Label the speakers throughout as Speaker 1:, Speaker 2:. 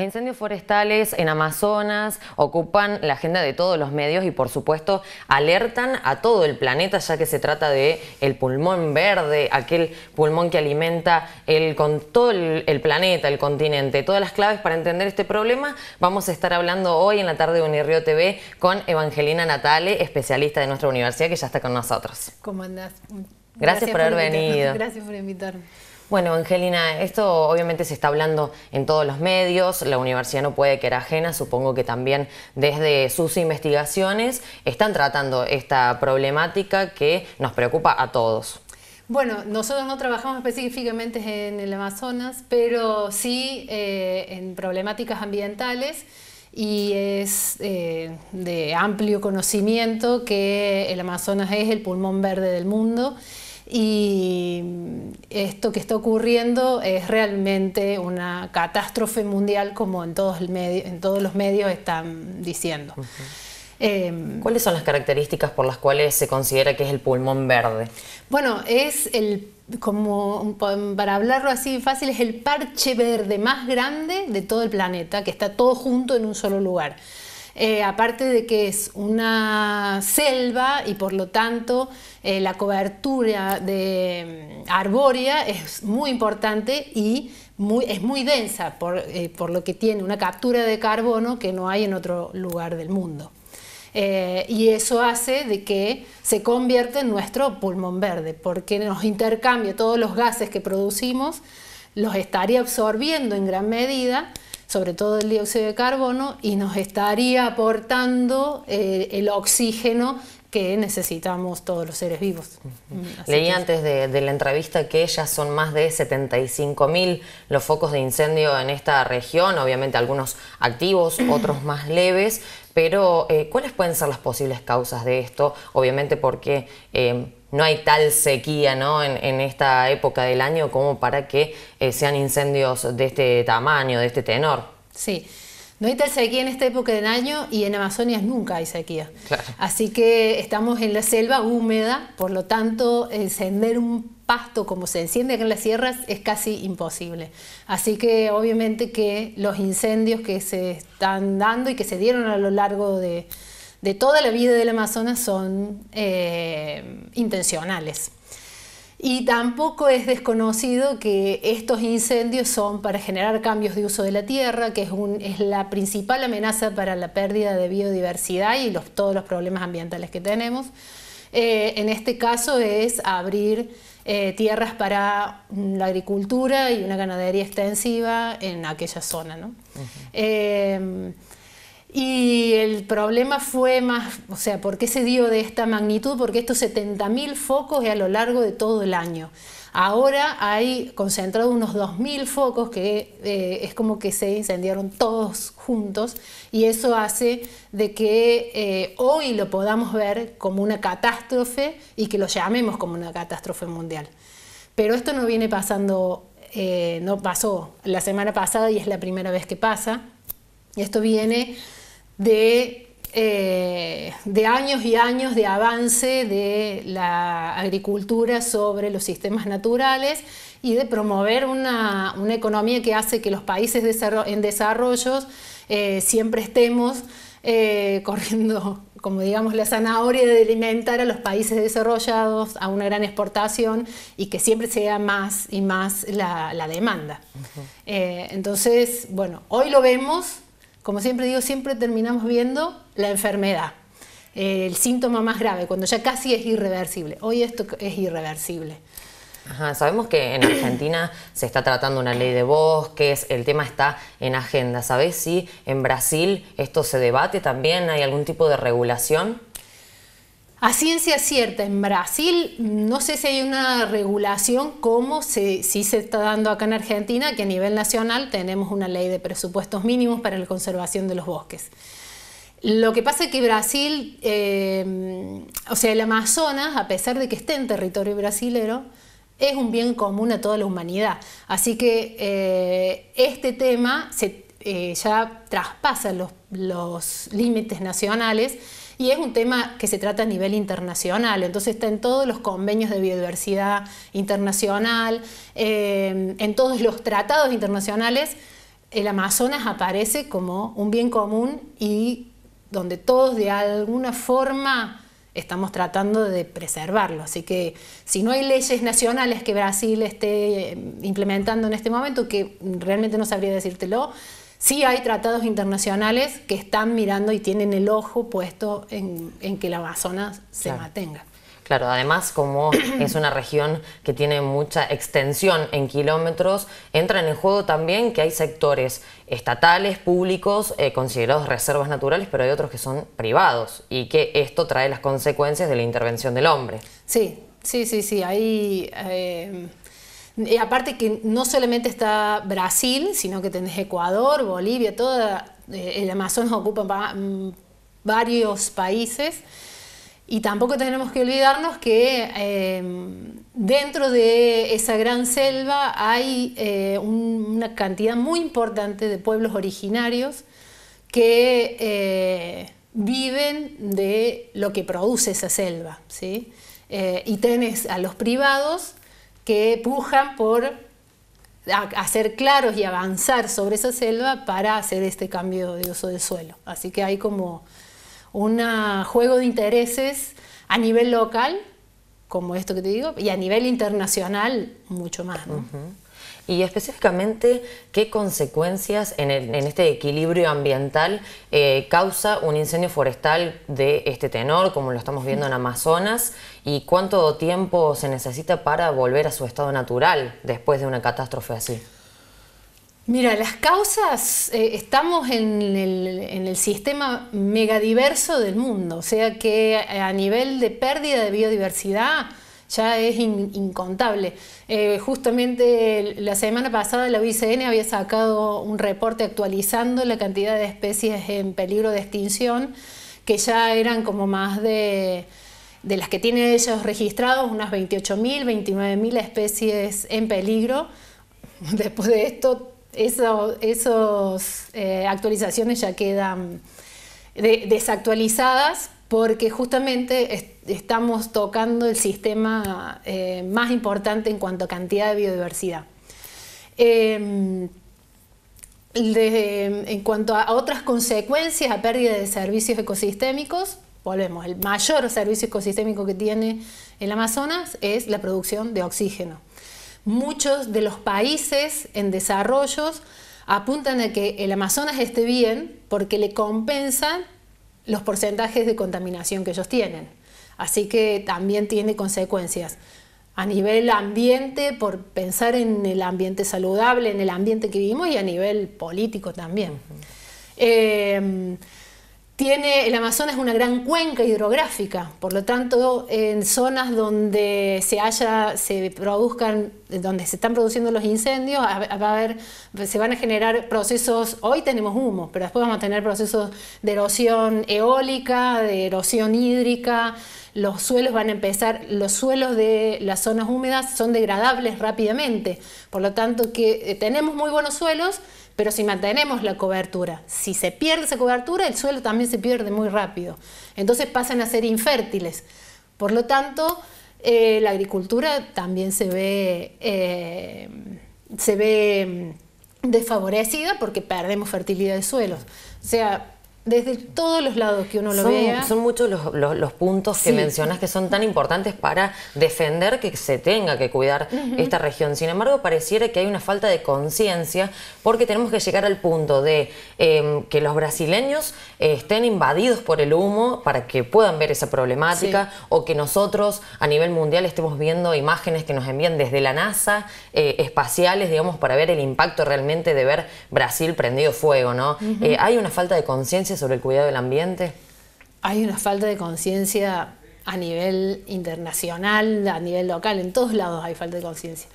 Speaker 1: Los incendios forestales en Amazonas ocupan la agenda de todos los medios y por supuesto alertan a todo el planeta ya que se trata de el pulmón verde, aquel pulmón que alimenta el, con todo el, planeta, el continente. Todas las claves para entender este problema vamos a estar hablando hoy en la tarde de Unirrio TV con Evangelina Natale, especialista de nuestra universidad que ya está con nosotros.
Speaker 2: ¿Cómo andás?
Speaker 1: Gracias, por haber venido.
Speaker 2: Gracias por invitarme.
Speaker 1: Bueno, Angelina, esto obviamente se está hablando en todos los medios, la universidad no puede quedar ajena, supongo que también desde sus investigaciones están tratando esta problemática que nos preocupa a todos.
Speaker 2: Bueno, nosotros no trabajamos específicamente en el Amazonas, pero sí eh, en problemáticas ambientales y es eh, de amplio conocimiento que el Amazonas es el pulmón verde del mundo y esto que está ocurriendo es realmente una catástrofe mundial como en todos, en todos los medios están diciendo.
Speaker 1: Em, ¿Cuáles son las características por las cuales se considera que es el pulmón verde?
Speaker 2: Bueno, es el, como para hablarlo así fácil, es el parche verde más grande de todo el planeta, que está todo junto en un solo lugar. Eh, aparte de que es una selva y por lo tanto eh, la cobertura de mm, arbórea es muy importante y es muy densa eh, por, lo que tiene una captura de carbono que no hay en otro lugar del mundo. y eso hace de que se convierta en nuestro pulmón verde, porque nos intercambia todos los gases que producimos, los estaría absorbiendo en gran medida sobre todo el dióxido de carbono, y nos estaría aportando eh, el oxígeno que necesitamos todos los seres vivos.
Speaker 1: Leí antes de, la entrevista que ya son más de 75.000 los focos de incendio en esta región, obviamente algunos activos, otros más leves, pero eh, ¿cuáles pueden ser las posibles causas de esto? Obviamente porque... Eh, no hay tal sequía ¿no? en, esta época del año como para que eh, sean incendios de este tamaño, de este tenor.
Speaker 2: Sí. No hay tal sequía en esta época del año y en Amazonia nunca hay sequía. Así que estamos en la selva húmeda, por lo tanto, encender un pasto como se enciende acá en las sierras es casi imposible. Así que obviamente que los incendios que se están dando y que se dieron a lo largo de, de toda la vida del Amazonas son eh, intencionales. Y tampoco es desconocido que estos incendios son para generar cambios de uso de la tierra, que es, la principal amenaza para la pérdida de biodiversidad y todos los problemas ambientales que tenemos. Eh, en este caso es abrir eh, tierras para la agricultura y una ganadería extensiva en aquella zona. ¿no? Y el problema fue más, o sea, ¿por qué se dio de esta magnitud? Porque estos 70.000 focos es a lo largo de todo el año. Ahora hay concentrado unos 2.000 focos que eh, es como que se incendiaron todos juntos y eso hace de que eh, hoy lo podamos ver como una catástrofe y que lo llamemos como una catástrofe mundial. Pero esto no viene pasando, eh, no pasó la semana pasada y es la primera vez que pasa. Esto viene eh, de, años y años de avance de la agricultura sobre los sistemas naturales y de promover una, economía que hace que los países en desarrollo eh, siempre estemos eh, corriendo, como digamos, la zanahoria de alimentar a los países desarrollados a una gran exportación y que siempre sea más y más la, demanda. entonces, bueno, hoy lo vemos como siempre digo, siempre terminamos viendo la enfermedad, el síntoma más grave, cuando ya casi es irreversible. Hoy esto es irreversible.
Speaker 1: sabemos que en Argentina se está tratando una ley de bosques, el tema está en agenda. ¿Sabes si en Brasil esto se debate también? ¿Hay algún tipo de regulación?
Speaker 2: A ciencia cierta, en Brasil no sé si hay una regulación como sí se está dando acá en Argentina, que a nivel nacional tenemos una ley de presupuestos mínimos para la conservación de los bosques. Lo que pasa es que Brasil, eh, o sea, el Amazonas, a pesar de que esté en territorio brasilero, es un bien común a toda la humanidad. Así que eh, este tema eh, ya traspasa los límites nacionales y es un tema que se trata a nivel internacional, entonces está en todos los convenios de biodiversidad internacional, eh, en todos los tratados internacionales el Amazonas aparece como un bien común y donde todos de alguna forma estamos tratando de preservarlo. Así que si no hay leyes nacionales que Brasil esté eh, implementando en este momento, que realmente no sabría decírtelo, sí hay tratados internacionales que están mirando y tienen el ojo puesto en, que el Amazonas se mantenga.
Speaker 1: Claro, además como es una región que tiene mucha extensión en kilómetros, entra en juego también que hay sectores estatales, públicos, eh, considerados reservas naturales, pero hay otros que son privados y que esto trae las consecuencias de la intervención del hombre.
Speaker 2: Sí, sí, sí, sí, ahí... Eh, y aparte que no solamente está Brasil, sino que tenés Ecuador, Bolivia, toda eh, el Amazonas ocupa mm, varios países y tampoco tenemos que olvidarnos que em, dentro de esa gran selva hay eh, una cantidad muy importante de pueblos originarios que eh, viven de lo que produce esa selva. ¿sí? Eh, y tenés a los privados que pujan por hacer claros y avanzar sobre esa selva para hacer este cambio de uso del suelo. Así que hay como un juego de intereses a nivel local, como esto que te digo, y a nivel internacional mucho más.
Speaker 1: Y específicamente, ¿qué consecuencias en, este equilibrio ambiental eh, causa un incendio forestal de este tenor, como lo estamos viendo en Amazonas? ¿Y cuánto tiempo se necesita para volver a su estado natural después de una catástrofe así?
Speaker 2: Mira, las causas, eh, estamos en el, sistema megadiverso del mundo, o sea que a nivel de pérdida de biodiversidad ya es incontable. Eh, justamente la semana pasada la UICN había sacado un reporte actualizando la cantidad de especies en peligro de extinción, que ya eran como más de, de las que tienen ellos registrados, unas 28.000, 29.000 especies en peligro. Después de esto esas eh, actualizaciones ya quedan desactualizadas porque justamente estamos tocando el sistema eh, más importante en cuanto a cantidad de biodiversidad. Em, en cuanto a otras consecuencias, a pérdida de servicios ecosistémicos, volvemos, el mayor servicio ecosistémico que tiene el Amazonas es la producción de oxígeno muchos de los países en desarrollo apuntan a que el Amazonas esté bien porque le compensan los porcentajes de contaminación que ellos tienen. Así que también tiene consecuencias a nivel ambiente, por pensar en el ambiente saludable, en el ambiente que vivimos y a nivel político también el Amazonas es una gran cuenca hidrográfica, por lo tanto, en zonas donde se haya, se produzcan, donde se están produciendo los incendios, va a haber, se van a generar procesos, hoy tenemos humo, pero después vamos a tener procesos de erosión eólica, de erosión hídrica, los suelos van a empezar, los suelos de las zonas húmedas son degradables rápidamente, por lo tanto que eh, tenemos muy buenos suelos, pero si mantenemos la cobertura, si se pierde esa cobertura, el suelo también se pierde muy rápido. Entonces pasan a ser infértiles. Por lo tanto, eh, la agricultura también se ve, eh, se ve mm, desfavorecida porque perdemos fertilidad de suelos. O sea, desde todos los lados que uno lo vea.
Speaker 1: Son muchos los, puntos que mencionas que son tan importantes para defender que se tenga que cuidar esta región. Sin embargo, pareciera que hay una falta de conciencia porque tenemos que llegar al punto de em, que los brasileños eh, estén invadidos por el humo para que puedan ver esa problemática o que nosotros a nivel mundial estemos viendo imágenes que nos envían desde la NASA eh, espaciales, digamos, para ver el impacto realmente de ver Brasil prendido fuego, ¿no? Eh, hay una falta de conciencia sobre el cuidado del ambiente?
Speaker 2: Hay una falta de conciencia a nivel internacional, a nivel local, en todos lados hay falta de conciencia.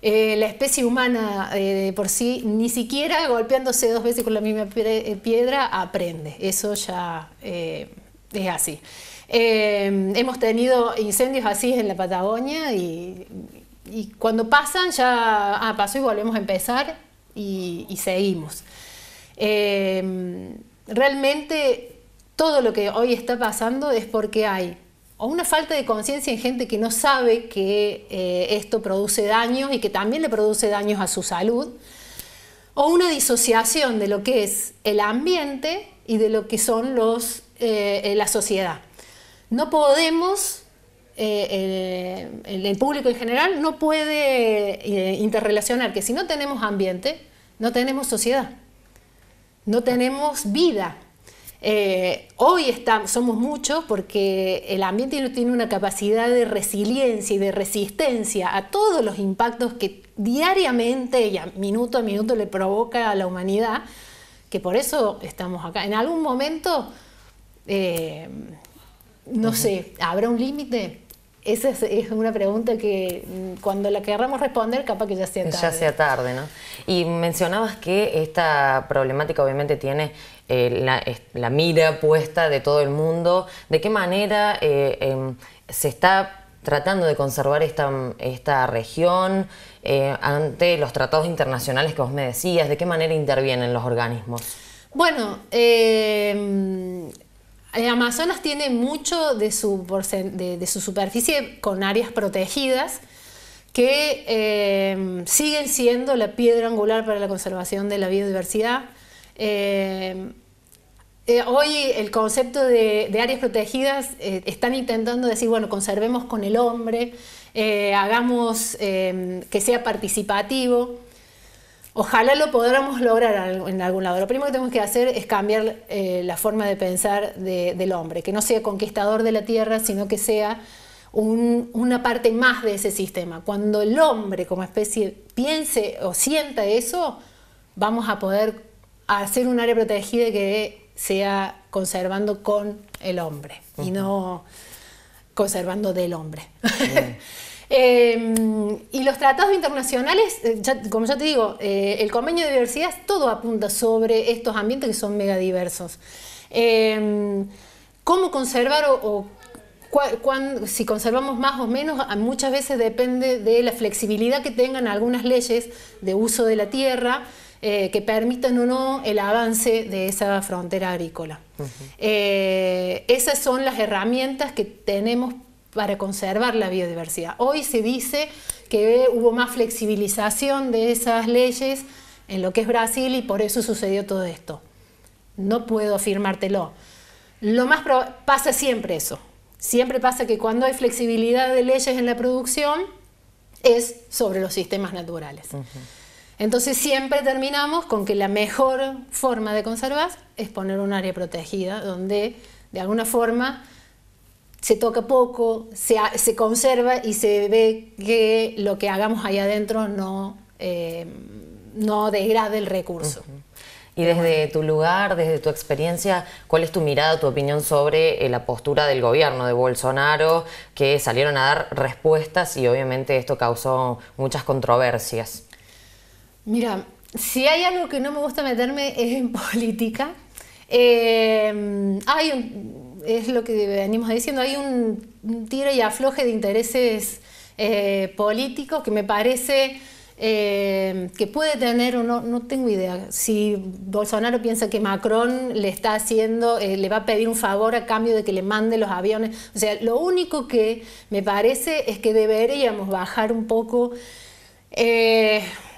Speaker 2: Eh, la especie humana eh, por sí, ni siquiera golpeándose dos veces con la misma eh, piedra, aprende. Eso ya es así. hemos tenido incendios así en la Patagonia y, cuando pasan ya ah, pasó y volvemos a empezar y, y seguimos realmente todo lo que hoy está pasando es porque hay o una falta de conciencia en gente que no sabe que eh, esto produce daños y que también le produce daños a su salud, o una disociación de lo que es el ambiente y de lo que son los, eh, la sociedad. No podemos, eh, el, público en general no puede eh, interrelacionar que si no tenemos ambiente, no tenemos sociedad, no tenemos vida. hoy somos muchos porque el ambiente tiene una capacidad de resiliencia y de resistencia a todos los impactos que diariamente y minuto a minuto le provoca a la humanidad que por eso estamos acá. En algún momento, eh, no sé, ¿habrá un límite? Esa es, una pregunta que mm, cuando la querramos responder, capaz que ya sea tarde.
Speaker 1: Ya sea tarde, ¿no? Y mencionabas que esta problemática obviamente tiene eh, la, mira puesta de todo el mundo. ¿De qué manera eh, em, se está tratando de conservar esta, esta región? Eh, ante los tratados internacionales que vos me decías? ¿De qué manera intervienen los organismos?
Speaker 2: Bueno, eh, Amazonas tiene mucho de su, superficie con áreas protegidas que eh, siguen siendo la piedra angular para la conservación de la biodiversidad. hoy el concepto de, áreas protegidas están intentando decir, bueno, conservemos con el hombre, eh, hagamos em, que sea participativo. Ojalá lo podamos lograr en algún lado. Lo primero que tenemos que hacer es cambiar eh, la forma de pensar del hombre, que no sea conquistador de la tierra, sino que sea una parte más de ese sistema. Cuando el hombre como especie piense o sienta eso, vamos a poder hacer un área protegida que sea conservando con el hombre y no conservando del hombre. Em, y los tratados internacionales, eh, como ya te digo, eh, el convenio de diversidad todo apunta sobre estos ambientes que son megadiversos. Em, ¿Cómo conservar o, si conservamos más o menos? Muchas veces depende de la flexibilidad que tengan algunas leyes de uso de la tierra. Eh, que permitan o no el avance de esa frontera agrícola. esas son las herramientas que tenemos para conservar la biodiversidad. Hoy se dice que hubo más flexibilización de esas leyes en lo que es Brasil y por eso sucedió todo esto. No puedo afirmártelo. Lo más pasa siempre eso. Siempre pasa que cuando hay flexibilidad de leyes en la producción es sobre los sistemas naturales. Entonces siempre terminamos con que la mejor forma de conservar es poner un área protegida donde de alguna forma se toca poco, se, se, conserva y se ve que lo que hagamos ahí adentro no, eh, no degrade el recurso.
Speaker 1: Y desde tu lugar, desde tu experiencia, ¿cuál es tu mirada, tu opinión sobre eh, la postura del gobierno de Bolsonaro, que salieron a dar respuestas y obviamente esto causó muchas controversias?
Speaker 2: Mira, si hay algo que no me gusta meterme es en política. Eh, hay un, es lo que venimos diciendo, hay un, tiro y afloje de intereses eh, políticos que me parece eh, que puede tener, o no, no tengo idea, si Bolsonaro piensa que Macron le está haciendo, eh, le va a pedir un favor a cambio de que le mande los aviones. O sea, lo único que me parece es que deberíamos bajar un poco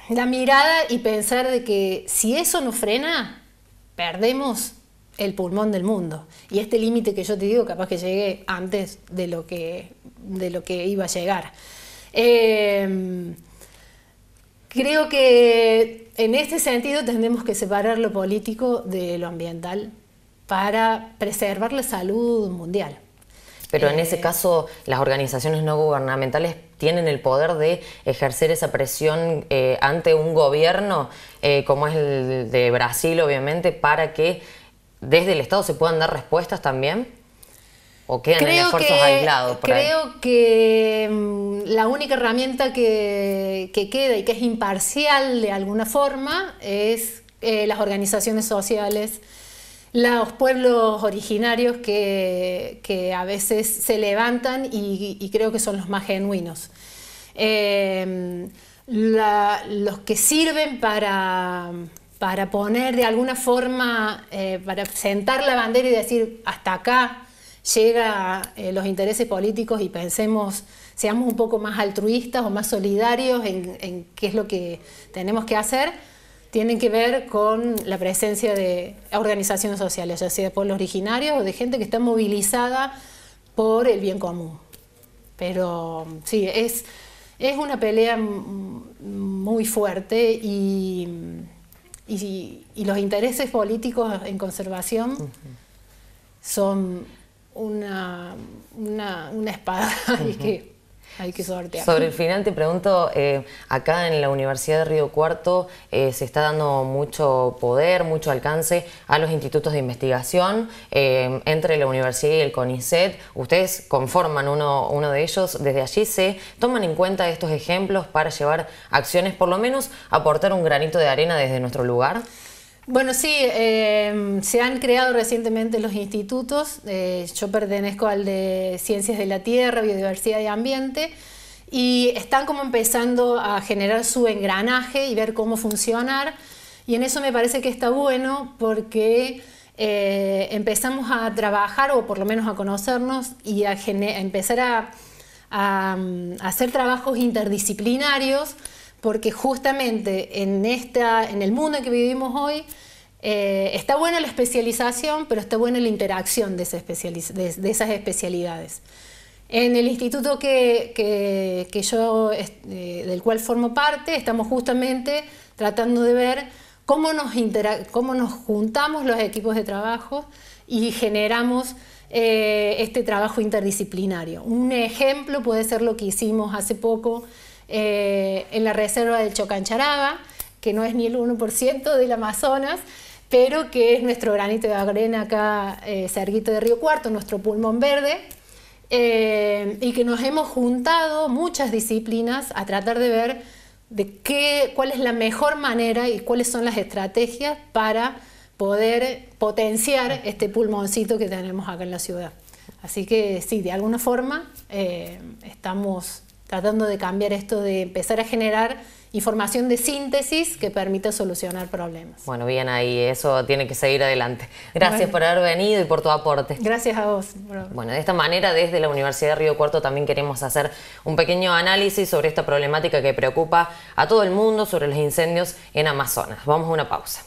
Speaker 2: la mirada y pensar de que si eso no frena, perdemos el pulmón del mundo. Y este límite que yo te digo, capaz que llegue antes de lo que, de lo que iba a llegar. Em, creo que en este sentido tendremos que separar lo político de lo ambiental para preservar la salud mundial.
Speaker 1: Pero en ese eh, caso, las organizaciones no gubernamentales tienen el poder de ejercer esa presión eh, ante un gobierno, eh, como es el de Brasil, obviamente, para que desde el Estado se puedan dar respuestas también? ¿O quedan en esfuerzos aislados?
Speaker 2: creo que mm, la única herramienta que, queda y que es imparcial de alguna forma es eh, las organizaciones sociales, los pueblos originarios que, a veces se levantan y, creo que son los más genuinos. Eh, los que sirven para para poner de alguna forma, eh, para sentar la bandera y decir, hasta acá llega eh, los intereses políticos y pensemos, seamos un poco más altruistas o más solidarios en, qué es lo que tenemos que hacer, tienen que ver con la presencia de organizaciones sociales, ya sea de pueblos originarios o de gente que está movilizada por el bien común. Pero sí, es, es una pelea muy fuerte y, y, los intereses políticos en conservación son una, una, una espada que hay que sortear.
Speaker 1: Sobre el final te pregunto, eh, acá en la Universidad de Río Cuarto eh, se está dando mucho poder, mucho alcance a los institutos de investigación eh, entre la universidad y el CONICET. Ustedes conforman uno, uno de ellos, desde allí se toman en cuenta estos ejemplos para llevar acciones, por lo menos aportar un granito de arena desde nuestro lugar.
Speaker 2: Bueno, sí, se han creado recientemente los institutos. yo pertenezco al de Ciencias de la Tierra, Biodiversidad y Ambiente y están como empezando a generar su engranaje y ver cómo funcionar. Y en eso me parece que está bueno porque eh, empezamos a trabajar o por lo menos a conocernos y a, empezar a, hacer trabajos interdisciplinarios porque justamente en, esta, en el mundo en que vivimos hoy eh, está buena la especialización, pero está buena la interacción de, de esas especialidades. En el instituto que, yo, eh, del cual formo parte, estamos justamente tratando de ver cómo nos, cómo nos juntamos los equipos de trabajo y generamos eh, este trabajo interdisciplinario. Un ejemplo puede ser lo que hicimos hace poco eh, en la reserva del Chocancharaga, que no es ni el 1% del Amazonas, pero que es nuestro granito de arena acá, cerquito de Río Cuarto, nuestro pulmón verde, eh, y que nos hemos juntado muchas disciplinas a tratar de ver de qué, cuál es la mejor manera y cuáles son las estrategias para poder potenciar este pulmoncito que tenemos acá en la ciudad. Así que sí, de alguna forma eh, estamos tratando de cambiar esto de empezar a generar información de síntesis que permita solucionar problemas.
Speaker 1: Bueno, bien ahí, eso tiene que seguir adelante. Gracias por haber venido y por tu aporte.
Speaker 2: Gracias a vos.
Speaker 1: Bueno, de esta manera desde la Universidad de Río Cuarto también queremos hacer un pequeño análisis sobre esta problemática que preocupa a todo el mundo sobre los incendios en Amazonas. Vamos a una pausa.